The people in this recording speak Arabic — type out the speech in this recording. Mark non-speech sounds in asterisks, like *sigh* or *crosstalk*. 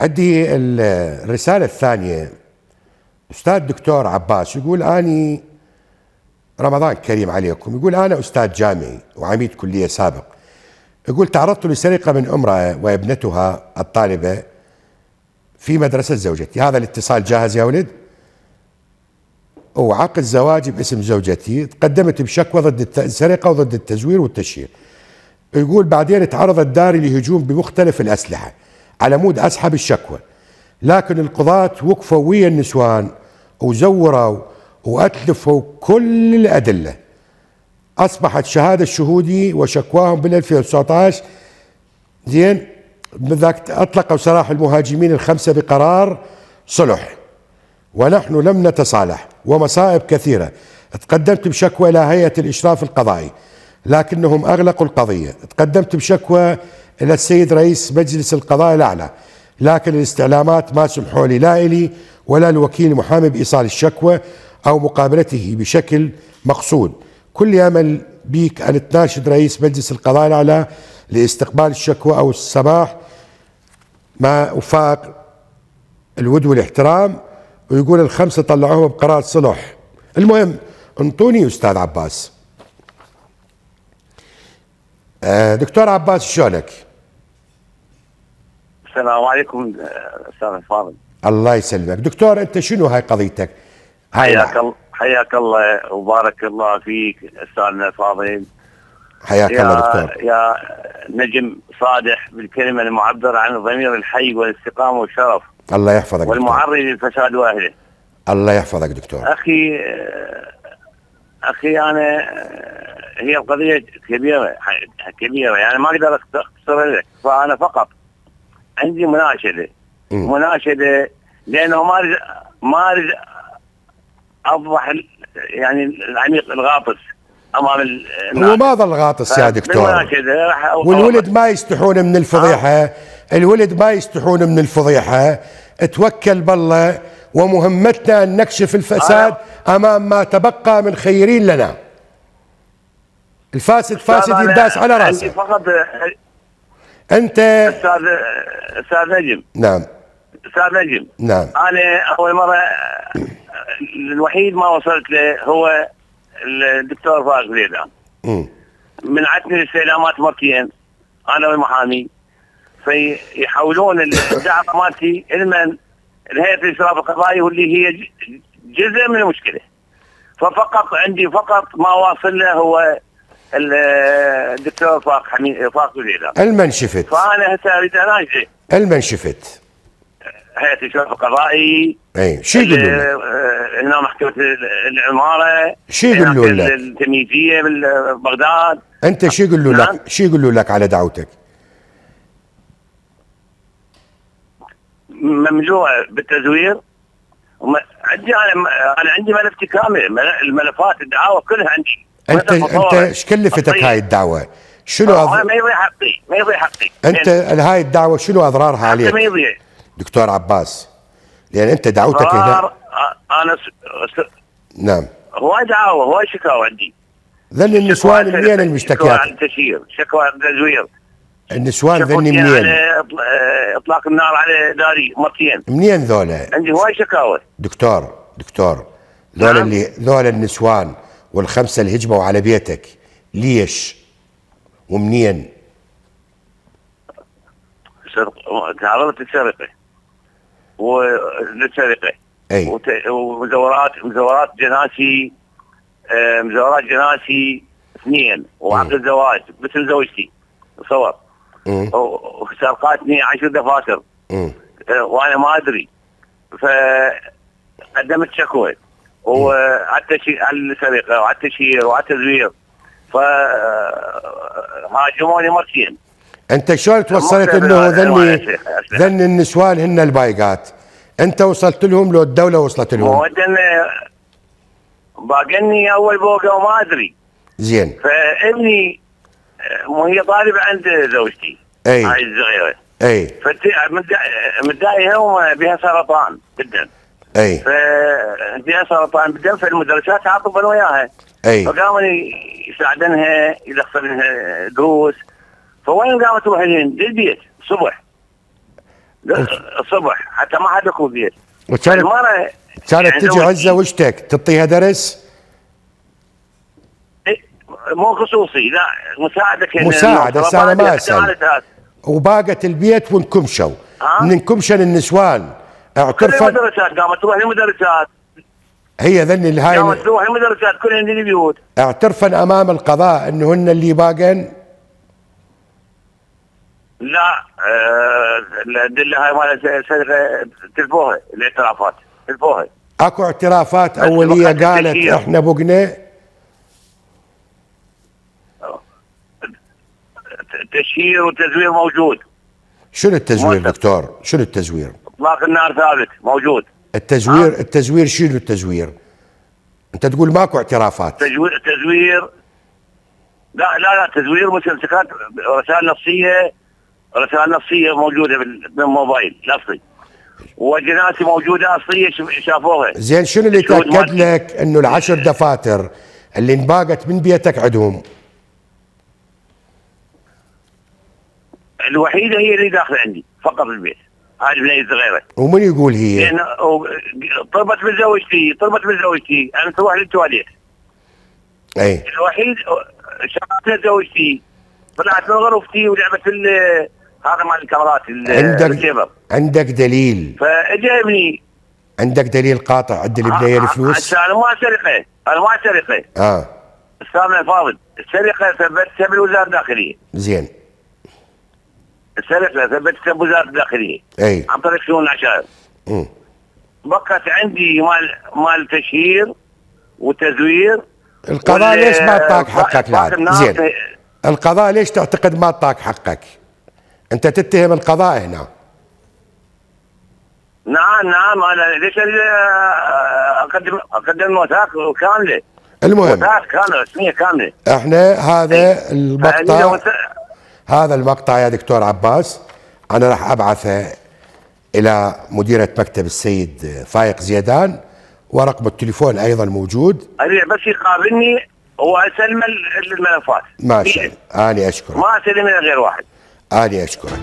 عندي ال- الرسالة الثانية. أستاذ دكتور عباس يقول أني رمضان كريم عليكم. يقول أنا أستاذ جامعي وعميد كلية سابق. يقول تعرضت لسرقة من امرأة وابنتها الطالبة في مدرسة زوجتي. هذا الاتصال جاهز يا ولد؟ وعقد زواجي باسم زوجتي. تقدمت بشكوى ضد السرقة وضد التزوير والتشهير يقول بعدين تعرض الداري لهجوم بمختلف الأسلحة. على مود أسحب الشكوى. لكن القضاة وقفوا ويا النسوان وزوروا وأتلفوا كل الأدلة. أصبحت شهادة شهودي وشكواهم بال 2019 زين بذاك أطلقوا سراح المهاجمين الخمسة بقرار صلح. ونحن لم نتصالح ومصائب كثيرة. تقدمت بشكوى إلى هيئة الإشراف القضائي لكنهم أغلقوا القضية. تقدمت بشكوى إلى السيد رئيس مجلس القضاء الأعلى. لكن الاستعلامات ما سمحوا لي لا إلي ولا الوكيل المحامي بإيصال الشكوى أو مقابلته بشكل مقصود. كل أمل بيك أن تناشد رئيس مجلس القضاء الأعلى لاستقبال الشكوى أو السماح مع وفاق الود والاحترام ويقول الخمسة طلعوهم بقرار صلح. المهم انطوني أستاذ عباس. آه، دكتور عباس شلونك؟ السلام عليكم أستاذ الفاضل الله يسلمك. دكتور أنت شنو هاي قضيتك؟ هاي حياك الله حياك الله وبارك الله فيك استاذنا الفاضل حياك الله دكتور. يا نجم صادح بالكلمة المعبرة عن الضمير الحي والاستقامة والشرف. الله يحفظك. والمعرض للفساد واهله. الله يحفظك دكتور. أخي أخي أنا هي القضية كبيرة كبيرة يعني ما أقدر أختصر لك فأنا فقط عندي مناشدة. مناشدة لأنه ما اريد ما اريد أفضح يعني العميق الغاطس أمام ال- الناس. هو ما ظل غاطس يا دكتور. والولد ما يستحون من الفضيحة. الولد ما يستحون من الفضيحة. توكل بالله ومهمتنا أن نكشف الفساد أمام ما تبقى من خيرين لنا. الفاسد فاسد ينداس على عندي راسه. فقط أنت أستاذ أستاذ نجم. نعم. أستاذ نجم. نعم. أنا أول مرة الوحيد ما وصلت له هو الدكتور فاروق زيدان. منعتني الاستعلامات مرتين. أنا والمحامي. فيحولون *coughs* الدعوه مالتي لمن الهيئة الاشراف القضائي واللي هي جزء من المشكلة. ففقط عندي فقط ما واصل له هو الدكتور فاق حميد فاق زيدان المن شفت. فأنا هسه أريد اناقشه المن شفت. هيئة الاشراف القضائي. أي شو يقولوا لك؟ آه، هنا محكمة العمارة. شو يقولوا هناك لك؟ التمييزية ببغداد أنت شو يقولوا نعم. لك شو يقولوا لك على دعوتك؟ ممنوع بالتزوير. عندي أنا أنا عندي ملفي كامل. مل- الملفات الدعاوى كلها عندي. انت أنت. إيش كلفتك. هاي الدعوة؟ شنو آه، أض... ما يضيع حقي ما يضيع حقي. أنت هاي الدعوة شنو أضرارها حقي ما عليك يضيع. دكتور عباس لأن أنت دعوتك هنا آه، أنا س... س... نعم. هواي دعاوى هواي شكاوى عندي. ذن النسوان منين شكوى عن المشتكيات. التشهير شكوى عن التزوير النسوان ذني منين إطلاق النار على داري مرتين. منين ذولا. عندي هواي شكاوى. دكتور دكتور ذولا نعم. اللي ذولا النسوان. والخمسة اللي هجموا على بيتك. ليش؟ ومنين؟ تعرضت للسرقه وللسرقه أي. وت- ومزورات مزورات جناسي آه، مزورات جناسي اثنين. وعقد زواج مثل زوجتي. صور. وسرقاتني عشر دفاتر. آه، وأنا ما أدري. فقدمت شكوى. وعلى التشي- على السرقة وعلى التشهير وعلى التزوير ف هاجموني مرتين أنت شلون توصلت إنه ذني شيخ، أسلحة. ذن النسوان هن البايقات. أنت وصلت لهم لو الدولة وصلت لهم؟ باقني أول بوقة وما أدري. زين. فابني آه، مو هي طالبة عند زوجتي. أي. هاي الصغيره أي. هم بها سرطان بالدم أي. فبها سرطان بالدم فالمدرسات تعاطفن وياها أي. فقاموا يساعدنها يدخلنها دروس. فوين قامت تروح للبيت الصبح الصبح حتى ما حد يكون بيت. وكانت كانت يعني تجي عزة وشتك تعطيها درس؟ إيه، مو خصوصي لا مساعدة كان مساعدة، إنه بس أنا ما أساس. وباقت البيت وانكمشوا آه. من انكمشن النسوان. اعترفت المدرسات قامت تروح للمدرسات. هي ذن الهاي قامت تروح للمدرسات كلهن للبيوت اعترفن أمام القضاء إنهن اللي باقن لا آه، الدله هاي مال تلفوها الاعترافات تلفوها أكو اعترافات أولية قالت التشهير. إحنا بقنا؟ التشهير والتزوير موجود. شنو التزوير. دكتور؟ شنو التزوير؟ اطلاق النار ثابت موجود. التزوير آه. التزوير شنو التزوير؟ أنت تقول ماكو اعترافات. تزوير تزوير. لا لا لا تزوير مستمسكات رسائل نصيه رسائل نصية موجودة بال- بالموبايل الاصلي وجناسي موجودة أصلية شافوها. زين شنو اللي تأكد. لك إنه العشر دفاتر اللي انباقت من بيتك عندهم؟ الوحيدة هي اللي داخلة عندي فقط البيت. هذه بنيه صغيره ومن يقول هي؟ لأن طلبت من زوجتي طلبت من زوجتي. ان تروح للتواليت أي. الوحيد شغلت زوجتي. طلعت من غرفتي ولعبت ال- هذا مال الكاميرات ال- عندك الريسيفر عندك دليل. فاجى ابني عندك دليل قاطع عد البنيه الفلوس أنا ما سرقه. أنا ما سرقه. آه. استاذنا الفاضل السرقه ثبتها بالوزاره الداخليه زين. السرقه ثبتها بوزاره الداخلية. أي. عن طريق شؤون العشائر. بقت عندي مال مال تشهير وتزوير. القضاء وال- ليش ما اعطاك حقك النار زين. القضاء ليش تعتقد ما اعطاك حقك؟ أنت تتهم القضاء هنا. نعم نعم. أنا ليش اقدم أقدم وثائق كاملة. المهم. وثائق كاملة رسمية كاملة. إحنا هذا يعني المقطع ت- هذا المقطع يا دكتور عباس أنا راح أبعثه إلى مديرة مكتب السيد فايق زيدان ورقم التليفون أيضا موجود. اريد بس يقابلني وأسلم ال- الملفات. ما شاء الله. اني أشكرك. ما أسلم إلى غير واحد. اني أشكرك.